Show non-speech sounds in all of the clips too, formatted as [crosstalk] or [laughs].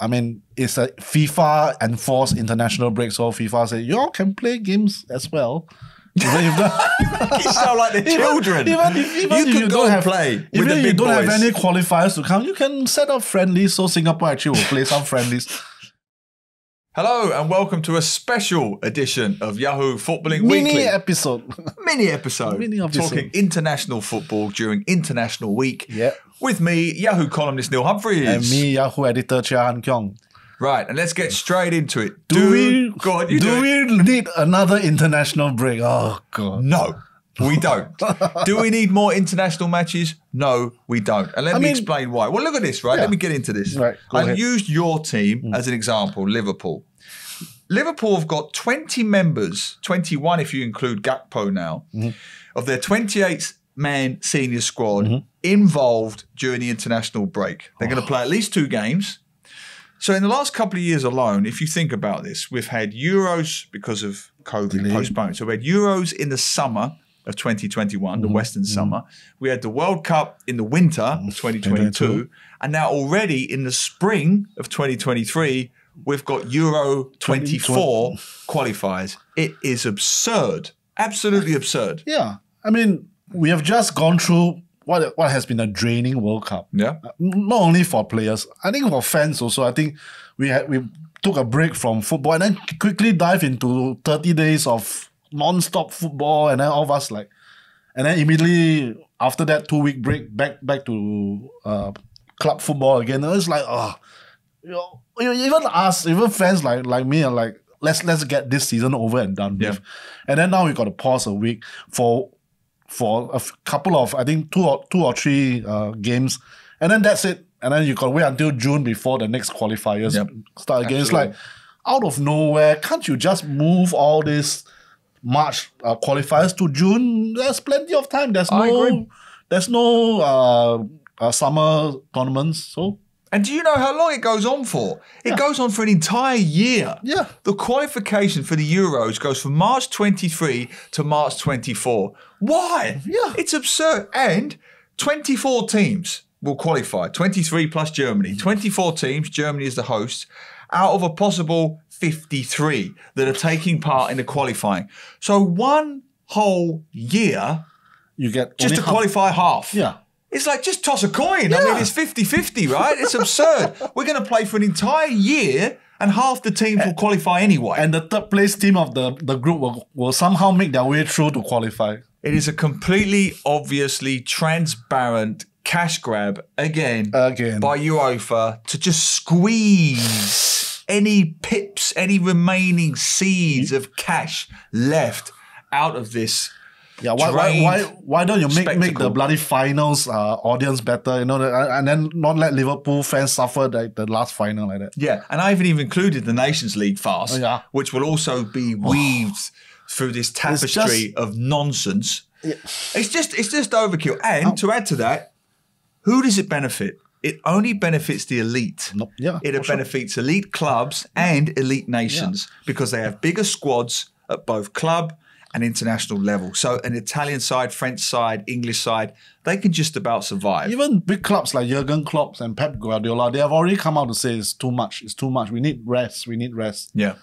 I mean, it's a FIFA enforced international break, so FIFA said you all can play games as well. [laughs] Even [laughs] You sound like the children. even if, even you if can you go don't and have play with even if you don't boys. have any qualifiers to come, you can set up friendlies. So Singapore actually will play some friendlies. Hello and welcome to a special edition of Yahoo Footballing Mini Weekly. episode. [laughs] mini episode. Mini episode. Talking international football during International Week. Yeah. With me, Yahoo columnist Neil Humphreys. and me, Yahoo editor Chia Han Keong. Right, and let's get straight into it. Do, we Go on, you do do, we need another international break? Oh god. No, we don't. do we need more international matches? No, we don't. And let I me mean- explain why. Well, look at this, right? Yeah. Let me get into this. Right, I ahead. Mm. used your team as an example, Liverpool. Liverpool have got 20 members, 21 if you include Gakpo now, Mm-hmm. of their 28 man senior squad Mm-hmm. involved during the international break. They're Oh. going to play at least two games. So in the last couple of years alone, if you think about this, we've had Euros because of COVID postponed. So we had Euros in the summer of 2021, the Western summer. We had the World Cup in the winter of 2022. 2022. And now already in the spring of 2023, we've got Euro 24 qualifiers. It is absurd. Absolutely absurd. Yeah. I mean, we have just gone through what what has been a draining World Cup. Yeah. Not only for players, I think for fans also. I think we had we took a break from football and then quickly dive into 30 days of non-stop football and then all of us like and then immediately after that two week break back back to uh, club football again. It's like oh you know, even us, even fans like like me are like, let's let's get this season over and done Yeah. with. And then now we got to pause a week for for a couple of I think two or two or three uh, games, and then that's it. And then you got to wait until June before the next qualifiers Yep. start again. It's like out of nowhere, can't you just move all this March uh, qualifiers to June? There's plenty of time. There's I no agree. there's no uh, uh, summer tournaments, so And do you know how long it goes on for? It goes on for an entire year. Yeah. The qualification for the Euros goes from March 23 to March 24. Why? Yeah. It's absurd. And 24 teams will qualify, 23 plus Germany. 24 teams, Germany is the host, out of a possible 53 that are taking part in the qualifying. So one whole year you get just to half- qualify half. Yeah. It's like just toss a coin. I mean, it's 50 50, right? It's absurd. [laughs] We're going to play for an entire year and half the teams will qualify anyway. and the third place team of the, the group will, will somehow make their way through to qualify. it is a completely obviously transparent cash grab again, Again. by UEFA to just squeeze any pips, any remaining seeds of cash left out of this. Yeah, why, why, why, why don't you make, make the bloody finals uh, audience better, you know, and then not let Liverpool fans suffer like the last final like that. Yeah, and I haven't even included the Nations League fast, Oh, yeah. which will also be [sighs] weaved through this tapestry of nonsense. It's just it's just overkill. And to add to that, who does it benefit? It only benefits the elite. No, yeah, it for sure. benefits elite clubs and elite nations because they have bigger squads at both club and international level. So an Italian side, French side, English side, they can just about survive. Even big clubs like Jurgen Klopp and Pep Guardiola, they have already come out to say it's too much, it's too much. We need rest, we need rest. yeah.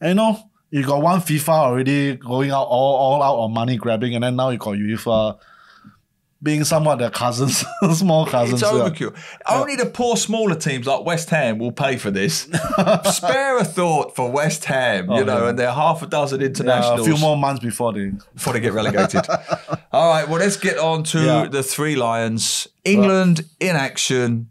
And you know, you got one FIFA already going out all, all out on money grabbing, and then now you got UEFA being somewhat their cousins, [laughs] small cousins. It's yeah. overkill. Only the poor smaller teams like West Ham will pay for this. [laughs] Spare a thought for West Ham, oh, you know, yeah. and they're half a dozen Yeah, internationals a few more months before they. before they get relegated. [laughs] All right, well, let's get on to Yeah. the Three Lions. England in action.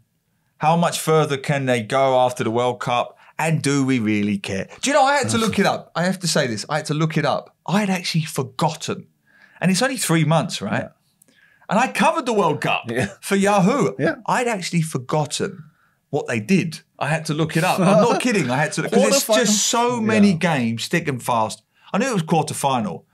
How much further can they go after the World Cup? And do we really care? Do you know, I had to look it up. I have to say this. I had to look it up. I had actually forgotten. And it's only three months, right? And I covered the World Cup Yeah. for Yahoo. Yeah. I'd actually forgotten what they did. I had to look it up. I'm not [laughs] kidding. I had to because it's just so many Yeah. games thick and fast. I knew it was quarter final,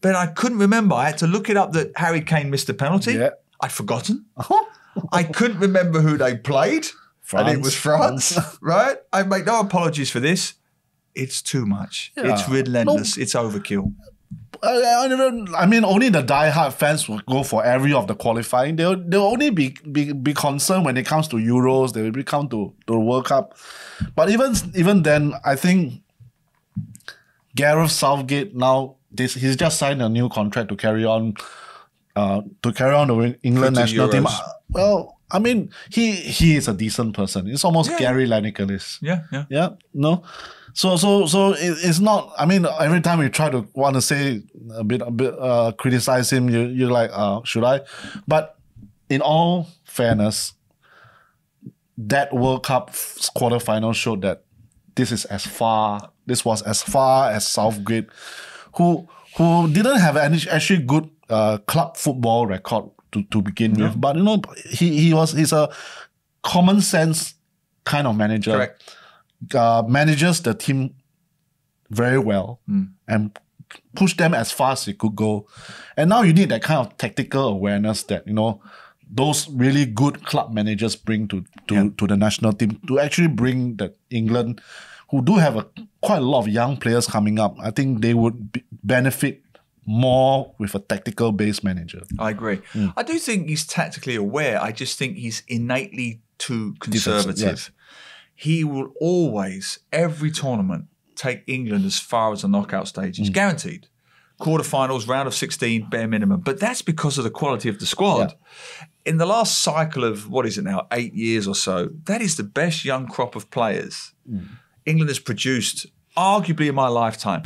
but I couldn't remember. I had to look it up that Harry Kane missed a penalty. Yeah. I'd forgotten. [laughs] I couldn't remember who they played. And it was France, [laughs] right? I make no apologies for this. It's too much. Yeah. It's relentless. It's overkill. I, I, I mean, only the die-hard fans will go for every of the qualifying. They'll they'll only be, be be concerned when it comes to Euros. They will be come to, the World Cup. But even even then, I think Gareth Southgate now this he's just signed a new contract to carry on uh to carry on the England national team. Well, I mean, he he is a decent person. It's almost Yeah. Gary Lineker is. Yeah, yeah. Yeah, no. So so so it, it's not. I mean, every time we try to want to say a bit a bit uh, criticize him, you you're like, uh, should I? But in all fairness, that World Cup quarterfinal showed that this is as far. This was as far as Southgate, who who didn't have any actually good uh, club football record to, to begin with. But you know, he he was he's a common sense kind of manager Correct. uh, manages the team very well and push them as far as it could go. And now you need that kind of tactical awareness that, you know, those really good club managers bring to to, to the national team to actually bring that England, who do have a quite a lot of young players coming up. I think they would be, benefit more with a tactical based manager. I agree. Hmm. I do think he's tactically aware. I just think he's innately too conservative. yes. He will always, every tournament, take England as far as the knockout stages, Hmm. guaranteed. Quarterfinals, round of 16, bare minimum. But that's because of the quality of the squad. In the last cycle of, what is it now, eight years or so, that is the best young crop of players England has produced, arguably in my lifetime.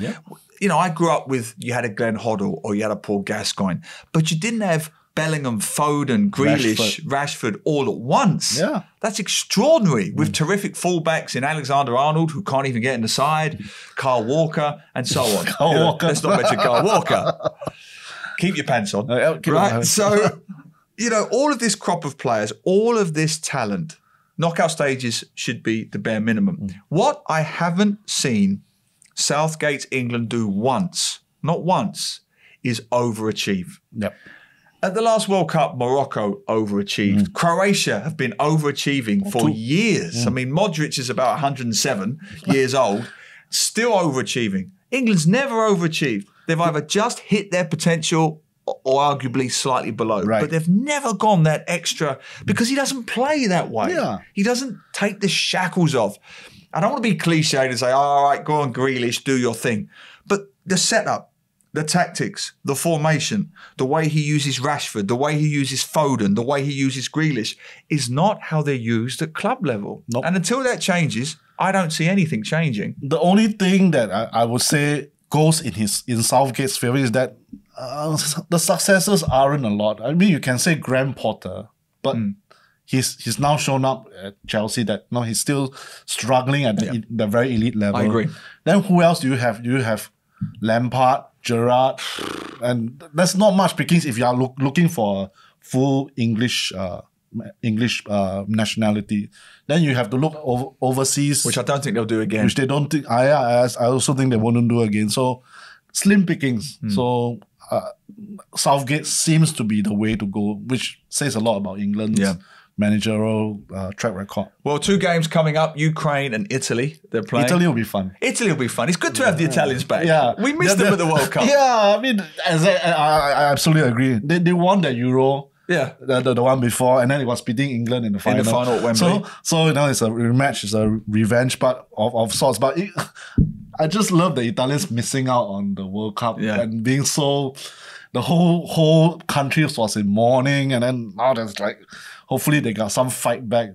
You know, I grew up with you had a Glenn Hoddle or you had a Paul Gascoigne, but you didn't have Bellingham, Foden, Grealish, Rashford, all at once. Yeah. That's extraordinary with terrific fullbacks in Alexander Arnold, who can't even get in the side, Carl Walker, and so on. [laughs] Carl You know, Walker. Let's not mention Carl Walker. [laughs] Keep your pants on. Keep right? pants- So, [laughs] you know, all of this crop of players, all of this talent, knockout stages should be the bare minimum. Mm. What I haven't seen Southgate's England do once, not once, is overachieve. Yep. At the last World Cup, Morocco overachieved. Mm. Croatia have been overachieving for years. I mean, Modric is about 107 years old, still overachieving. England's never overachieved. They've either just hit their potential or or arguably slightly below. Right. But they've never gone that extra because he doesn't play that way. Yeah. He doesn't take the shackles off. I don't want to be cliched and say, all right, go on, Grealish, do your thing. But the setup, the tactics, the formation, the way he uses Rashford, the way he uses Foden, the way he uses Grealish is not how they're used at club level. Nope. And until that changes, I don't see anything changing. the only thing that I, I would say goes in his in Southgate's favor is that uh, the successes aren't a lot. I mean, you can say Graham Potter, but Hmm. He's he's now shown up at Chelsea that no, he's still struggling at the, the very elite level. I agree. Then who else do you have? You have Lampard, Gerrard, and that's not much pickings if you are look, looking for a full English. Uh, English uh, nationality, then you have to look over, overseas, Which I don't think they'll do again. which they don't think. I I, also think they won't do again. So slim pickings. Hmm. So uh, Southgate seems to be the way to go, which says a lot about England's Yeah. Managerial uh, track record. well, two games coming up Ukraine and Italy. They're playing. Italy will be fun. Italy will be fun. It's good to have the Italians back. Yeah, We missed They're- them at the World Cup. Yeah, I mean, as I, I, I absolutely agree. They, they won the Euro. Yeah. The, the, the one before, and then it was beating England in the final. final at Wembley. So, so you know, it's a rematch, it's a revenge, but of, of sorts. But it, [laughs] I just love the Italians missing out on the World Cup Yeah. and being so. The whole whole country was in mourning, and then now there's like, hopefully they got some fight back.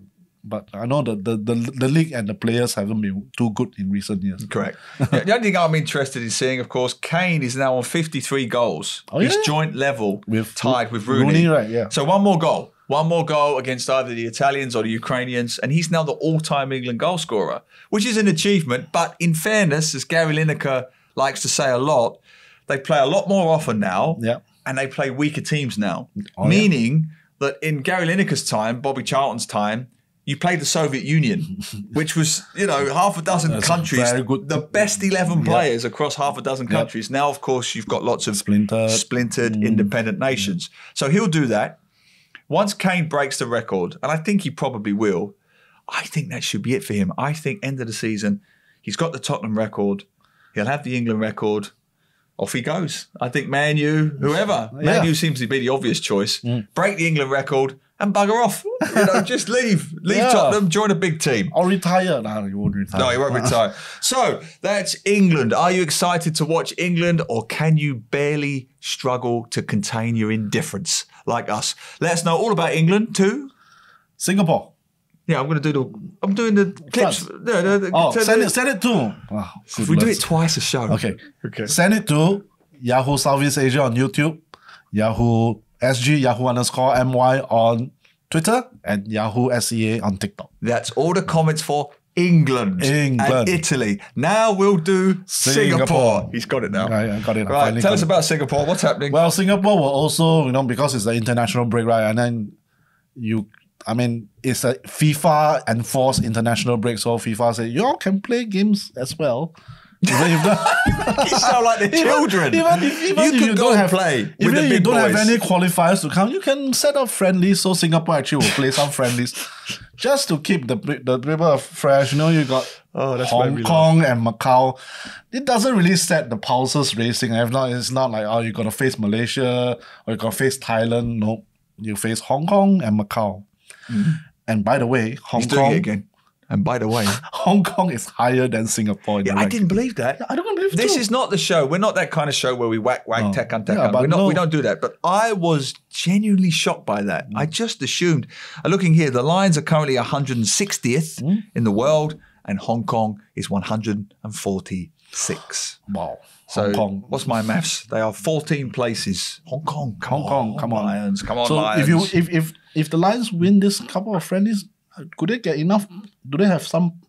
But I know the the, the, the league and the players haven't been too good in recent years. Correct. the the only thing I'm interested in seeing, of course, Kane is now on 53 goals. Oh, He's yeah? joint level With tied with Rooney, Rooney. right, yeah. So one more goal. One more goal against either the Italians or the Ukrainians, and he's now the all-time England goal scorer, which is an achievement. But in fairness, as Gary Lineker likes to say a lot, they play a lot more often now, Yeah. and they play weaker teams now. Oh, yeah. That in Gary Lineker's time, Bobby Charlton's time, you played the Soviet Union, [laughs] which was, you know, half a dozen That's countries, good. the best 11 players across half a dozen countries. Now, of course, you've got lots of Splintered. splintered mm. independent mm. nations. So he'll do that. Once Kane breaks the record, and I think he probably will, I think that should be it for him. I think end of the season, he's got the Tottenham record, he'll have the England record. Off he goes. I think Man U, whoever, Man U seems to be the obvious choice. Mm. Break the England record and bugger off. You know, just leave, [laughs] leave Yeah. Tottenham, join a big team. Or retire. Nah, you won't retire. No, he won't retire. [laughs] So that's England. Are you excited to watch England, or can you barely struggle to contain your indifference like us? Let us know all about England too. Singapore. Yeah, I'm going to do the. I'm doing the clips. France. No, no, Oh, the- send the- it, send it to. Wow, If we do it twice a show. Okay. Okay. Send it to Yahoo Southeast Asia on YouTube, Yahoo SG, Yahoo underscore MY on Twitter, and Yahoo SEA on TikTok. That's all the comments for England, England. and Italy. Now we'll do Singapore. Singapore. He's got it now. Right, I got it. Right, finally tell got us it. about Singapore. What's happening? Well, Singapore will also, you know, because it's the international break, right? And then you, I mean, it's a FIFA enforced international break, so FIFA said you all can play games as well. [laughs] You sound like the [laughs] children. Even if, even you if you don't have play even if you don't boys. have any qualifiers to come, you can set up friendlies. So Singapore actually will play some friendlies just to keep the the paper fresh. You know, you got Oh, that's Hong Kong and Macau. It doesn't really set the pulses racing. Not, it's not like oh, you got to face Malaysia or you got to face Thailand. No, you face Hong Kong and Macau. And by the way, Hong He's doing Kong, it again. And by the way, [laughs] Hong Kong is higher than Singapore. In the I didn't believe that. I don't believe This too. is not the show. We're not that kind of show where we whack whack No. tech on tech Yeah, on. We're not, we don't do that. But I was genuinely shocked by that. I just assumed. Uh, Looking here, the Lions are currently 160th Hmm? in the world, and Hong Kong is 146. wow. So Hong Kong. what's my maths? They are 14 places. Hong Kong, come Hong Kong, on, come on. Lions, come on, So Lions. if you if if if the Lions win this couple of friendlies, could they get enough? Do they have some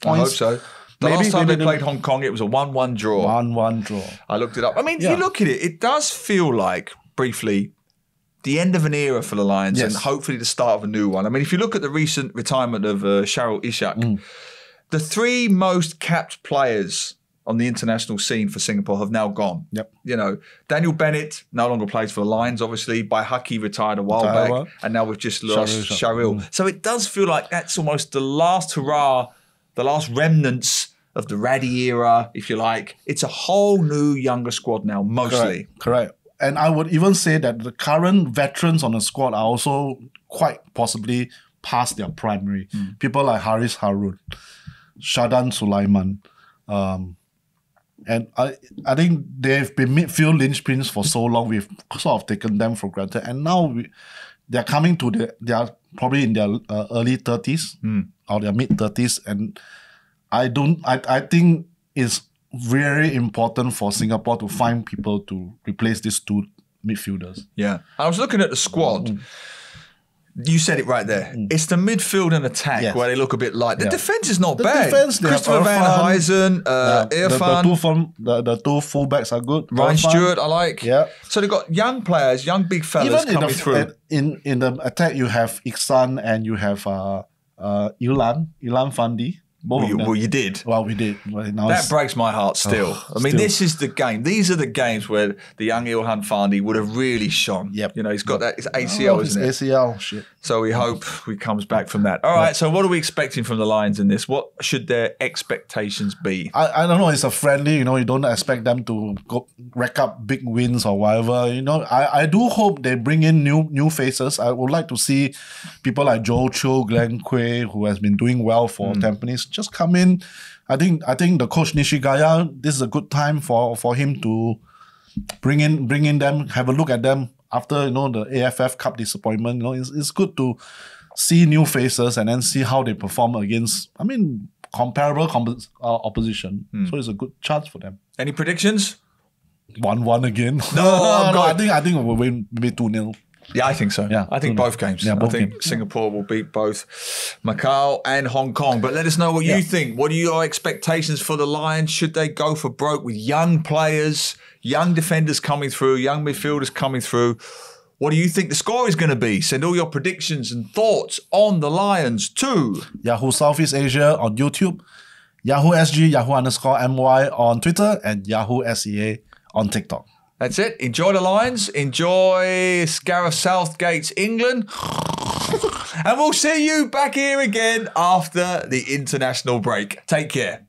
points? I hope so. The Maybe- last time maybe they played Hong Kong, it was a 1-1 draw. One one draw. I looked it up. I mean, Yeah. you look at it, it does feel like, briefly, the end of an era for the Lions and hopefully the start of a new one. I mean, if you look at the recent retirement of uh, Shahril Ishak, Mm. the three most capped players on the international scene for Singapore have now gone. Yep. You know, Daniel Bennett no longer plays for the Lions, obviously. Baihakki retired a while Retired back, and now we've just lost Shahril. Shahril. So it does feel like that's almost the last hurrah, the last remnants of the Raddy era, if you like. It's a whole new younger squad now, mostly. Correct. Correct. And I would even say that the current veterans on the squad are also quite possibly past their primary. Hmm. People like Haris Harun, Shahdan Sulaiman. Um, and I, I think they've been midfield linchpins for so long. We've sort of taken them for granted, and now we, they're coming to the. They are probably in their uh, early thirties or their mid thirties, and I don't. I I think it's very important for Singapore to find people to replace these two midfielders. Yeah. I was looking at the squad. Mm. You said it right there. It's the midfield and attack Yes. where they look a bit light. The Yeah. defense is not The bad. defense, Christopher Van Irfan. Huizen, uh, Yeah, the, the Irfan, two from the, the two fullbacks are good. Ryhan Irfan. Stewart, I like. Yeah. So they've got young players, young big fellas Even in the through. in in the attack, you have Ikhsan and you have uh uh Ilhan Ilhan Fandi. Well, you, well, you did. Well, we did. Well, now That breaks my heart still. Oh, I mean, still. this is the game. These are the games where the young Ilhan Fandi would have really shone. Yep. You know, he's got that. It's Oh, ACL, it's isn't it? ACL shit. So we hope he comes back from that. All right. So what are we expecting from the Lions in this? What should their expectations be? I, I don't know. It's a friendly. You know, you don't expect them to go rack up big wins or whatever. You know, I, I do hope they bring in new new faces. I would like to see people like Joe Cho, Glenn Kweh, who has been doing well for hmm. Tampines, just come in. I think I think the coach Nishigaya. This is a good time for for him to bring in bring in them, have a look at them after you know the AFF Cup disappointment. You know, it's, it's good to see new faces and then see how they perform against. I mean, comparable comp- uh, opposition. So it's a good chance for them. Any predictions? One one again. No, [laughs] no, I think I think we'll win maybe two 0 Yeah, I think so. Yeah, I think both games. Yeah, I think games. Singapore will beat both Macau and Hong Kong. But let us know what you Yeah. think. What are your expectations for the Lions? Should they go for broke with young players, young defenders coming through, young midfielders coming through? What do you think the score is going to be? Send all your predictions and thoughts on the Lions to Yahoo Southeast Asia on YouTube, Yahoo SG, Yahoo underscore MY on Twitter, and Yahoo SEA on TikTok. That's it. Enjoy the Lions. Enjoy Gareth Southgate's England. [laughs] and we'll see you back here again after the international break. Take care.